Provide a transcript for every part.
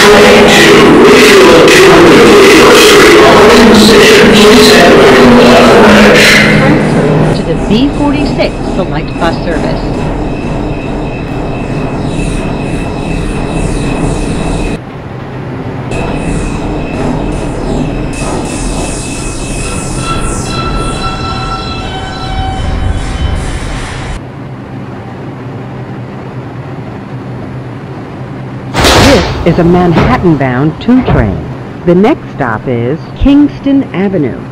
Train to Wakefield 251st Street, Arlington Station, please head away from the platform edge. Transfer to the B46 Select Bus Service. Is a Manhattan-bound 2 train. The next stop is Kingston Avenue.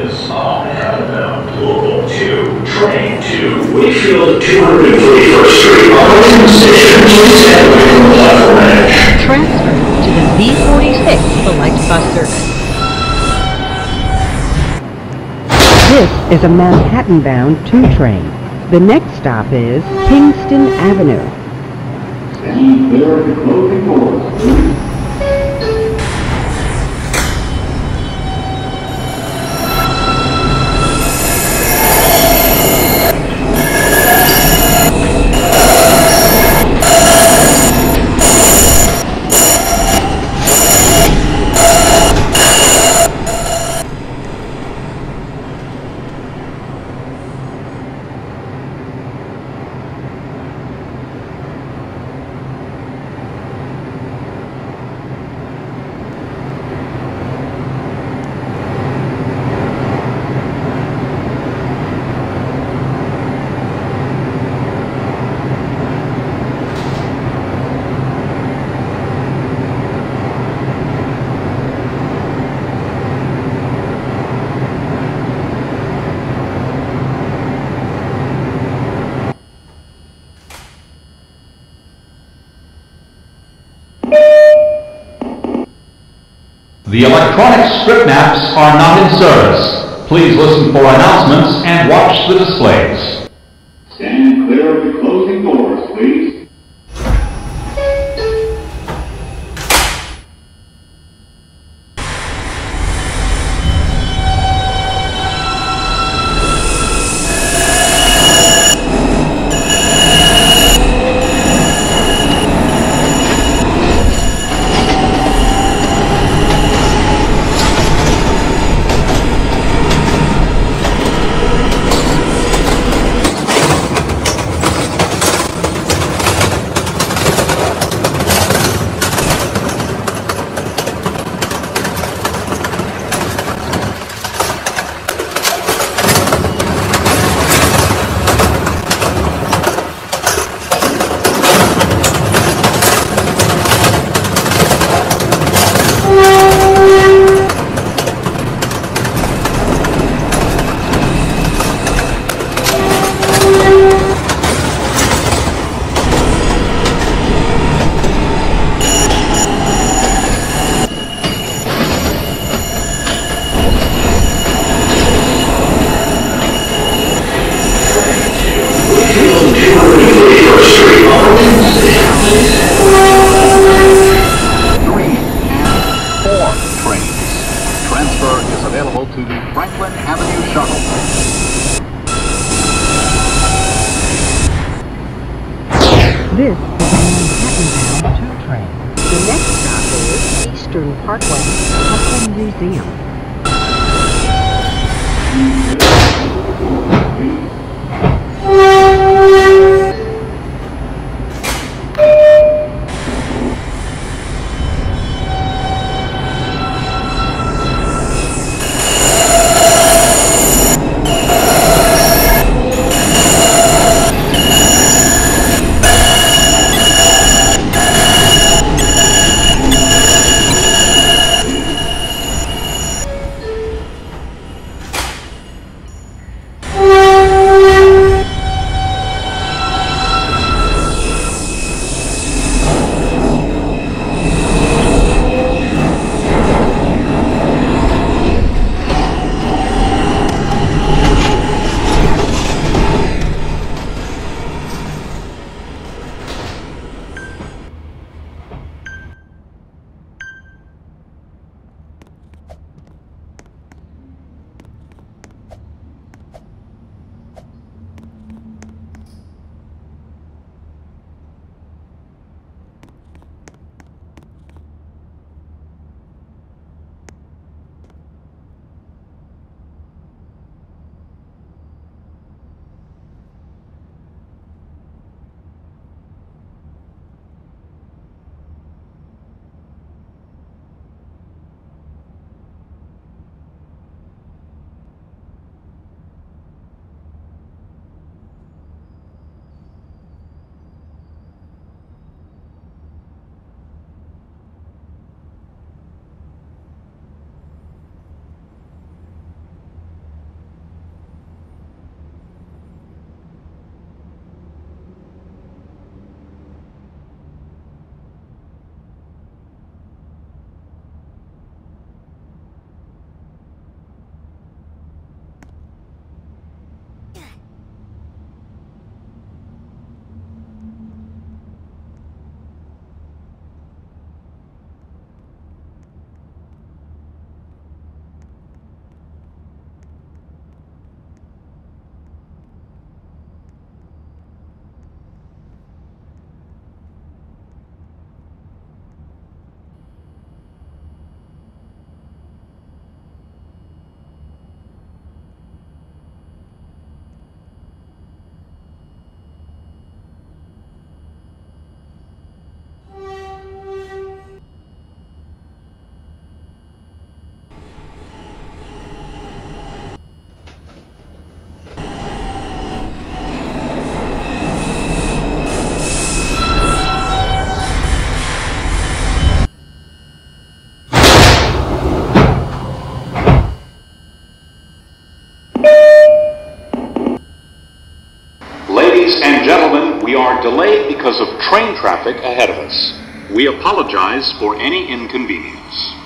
Is, on Manhattan, local 2, train to Wakefield 251st Street, Arlington Station, please head away the platform edge. Transfer to the B46 Select Bus Service. This is a Manhattan-bound 2 train. The next stop is Kingston Avenue. Stand clear of the closing doors, The electronic strip maps are not in service. Please listen for announcements and watch the displays. Stand clear of the closing doors, please. Wakefield 251st Street, Arlington Station, please head away. three and four trains. Transfer is available to the Franklin Avenue Shuttle. This is a Manhattan-bound 2 train. The next stop is Eastern Parkway, Brooklyn Museum. and gentlemen, we are delayed because of train traffic ahead of us. We apologize for any inconvenience.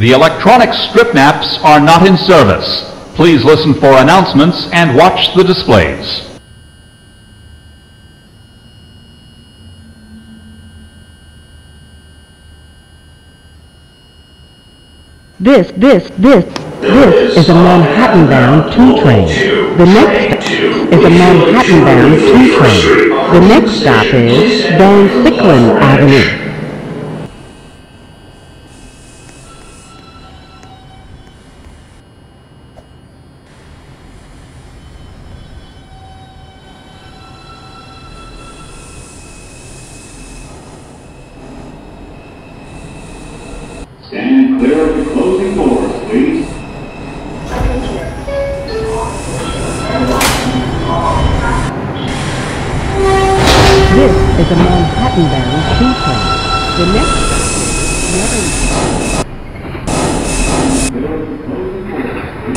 The electronic strip maps are not in service. Please listen for announcements and watch the displays. This, this, this, this is a Manhattan-bound two train. The next stop is a Manhattan-bound two train. The next stop is Van Siclen Avenue. Stand clear of the closing doors, please. This is a Manhattan-bound two train. The next stop is Northern Clear of the closing doors, please.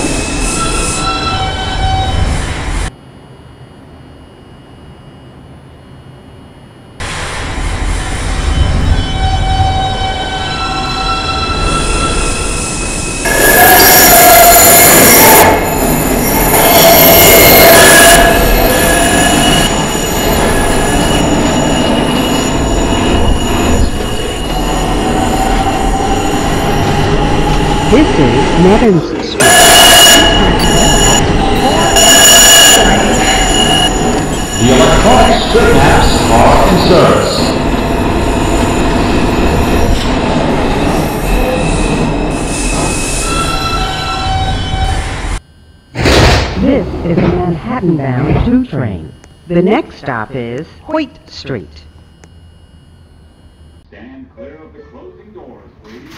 This Street. The electronic strip maps are in service. This is a Manhattan-bound two train. The next stop is Hoyt Street. Stand clear of the closing doors, please.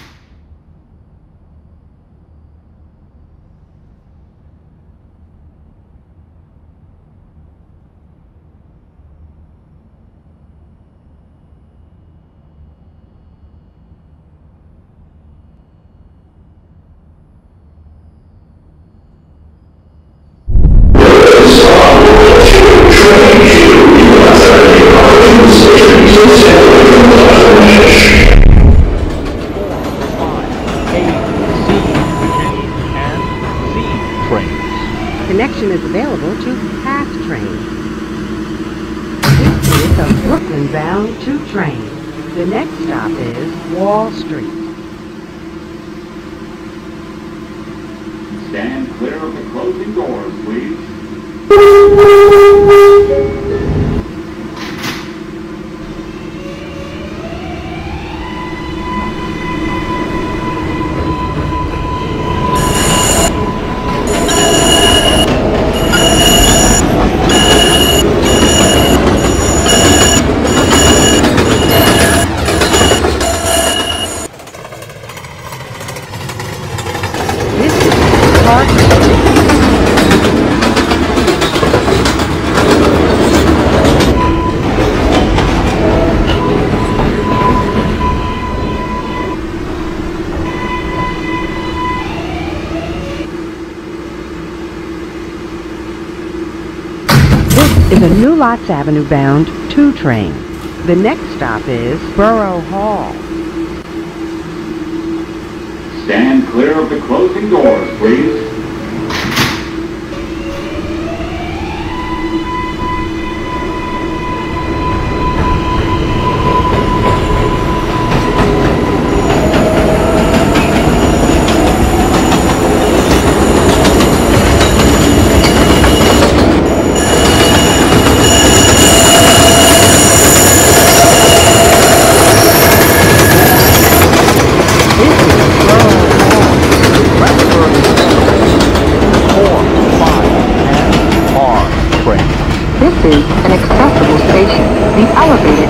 Connection is available to PATH trains. This is a Brooklyn-bound two train. The next stop is Wall Street. Stand clear of the closing doors, please. This is Park Street. This Lots Avenue bound two train. The next stop is Borough Hall. Stand clear of the closing doors, please. elevator.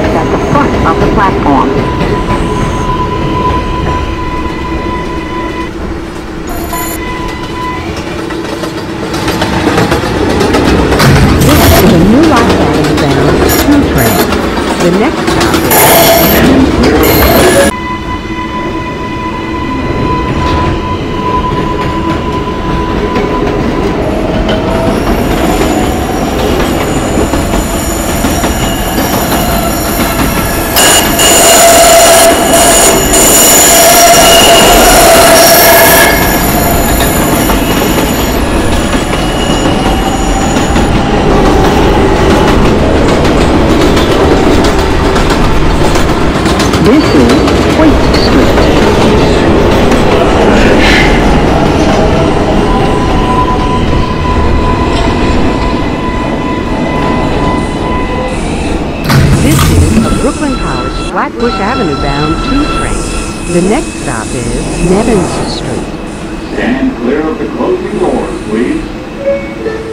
Brooklyn College Flatbush Avenue bound 2 train. The next stop is Nevins Street. Stand clear of the closing doors, please.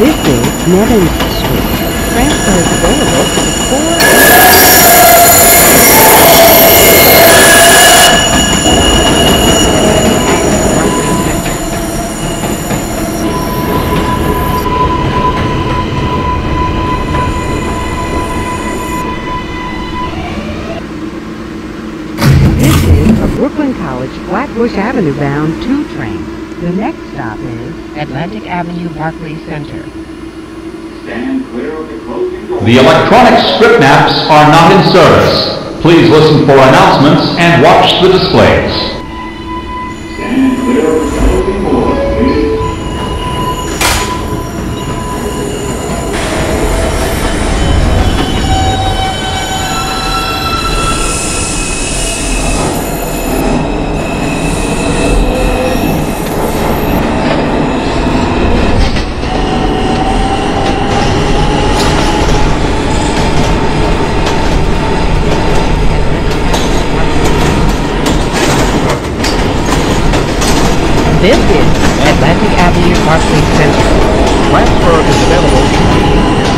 This is Nevins Street. Transfer is available to the four... This is a Brooklyn College Flatbush Avenue bound 2 train. The next stop is Atlantic Avenue Barclays Center. Stand clear of the closing doors. The electronic strip maps are not in service. Please listen for announcements and watch the displays. This is Atlantic Avenue Barclays Center. Transfer is available to the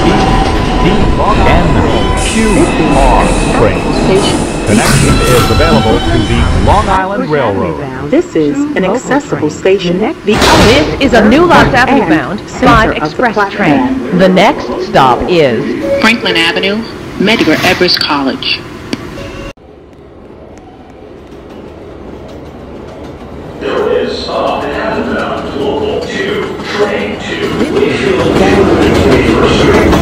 D, D, and QR trains. Connection is available to the Long Island Railroad. This is an accessible station. The This is a New Lots Avenue bound 5 express train. The next stop is Franklin Avenue, Medgar Evers College. There is up and down local 2, train 2, Wakefield to 221st Street.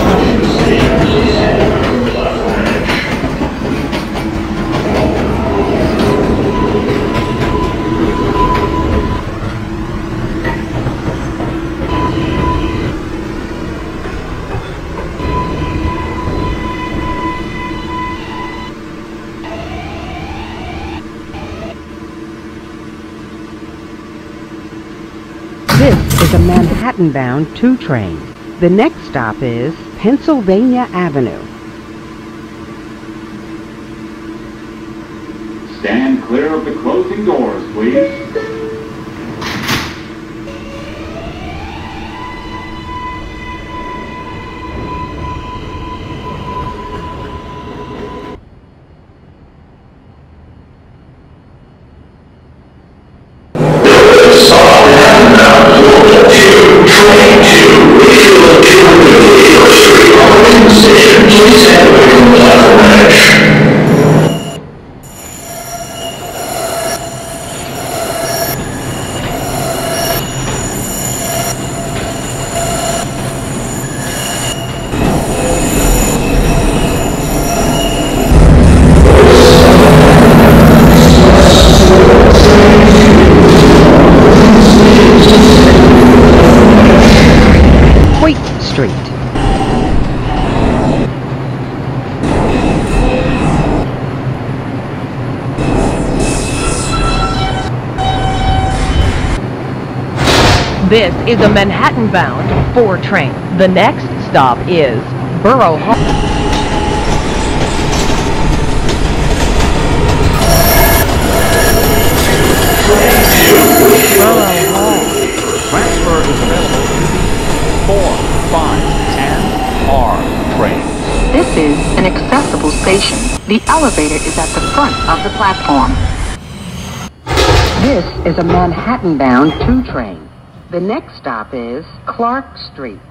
Station, please head to the left branch. This is a Manhattan-bound 2 train. The next stop is Pennsylvania Avenue. Stand clear of the closing doors, please. This is a Manhattan-bound 4 train. The next stop is Borough Hall. Transfer is available to the 4, 5, and R trains. This is an accessible station. The elevator is at the front of the platform. This is a Manhattan-bound 2 train. The next stop is Clark Street.